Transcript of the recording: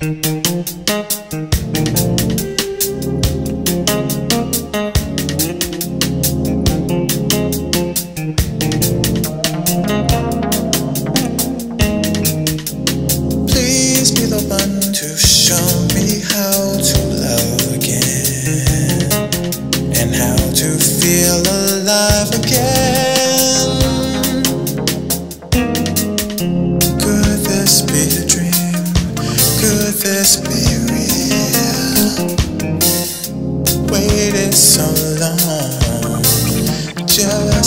Thank you. shine.